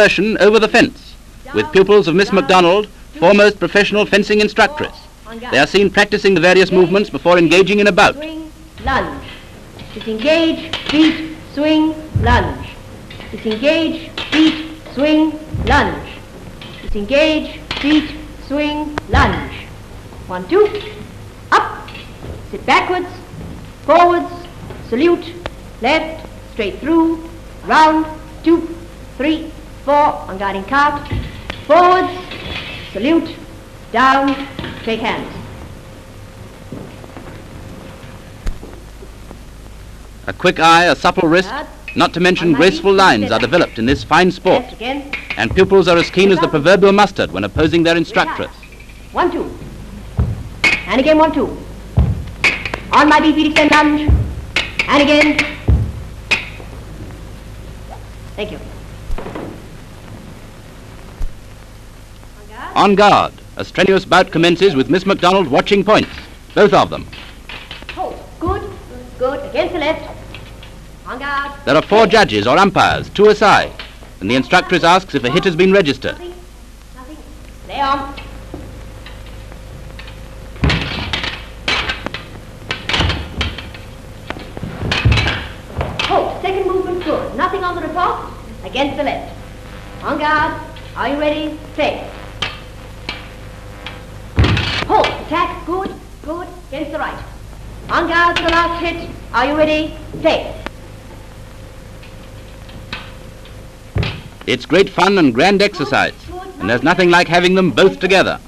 Version over the fence, with pupils of Miss McDonald, foremost professional fencing instructress. They are seen practicing the various movements before engaging in a bout. Swing, lunge. Disengage, beat, swing, lunge. Disengage, beat, swing, lunge. Disengage, beat, swing, lunge. One, two, up, sit backwards, forwards, salute, left, straight through, round, two, three, four, on guarding count, forwards, salute, down, shake hands. A quick eye, a supple wrist, not to mention graceful lines are developed in this fine sport, and pupils are as keen as the proverbial mustard when opposing their instructress. One, two. And again, one, two. On my beat, beat, extend, lunge. And again. Thank you. On guard. A strenuous bout commences with Miss McDonald watching points, both of them. Hold. Good, good. Against the left. On guard. There are four judges or umpires, two aside, and the instructress asks if a hit has been registered. Nothing. Nothing. Lay on. Hold. Second movement good. Nothing on the report. Against the left. On guard. Are you ready? Play. Hold. Attack. Good. Good. Against the right. On guard for the last hit. Are you ready? Play. It's great fun and grand exercise, and there's nothing like having them both together.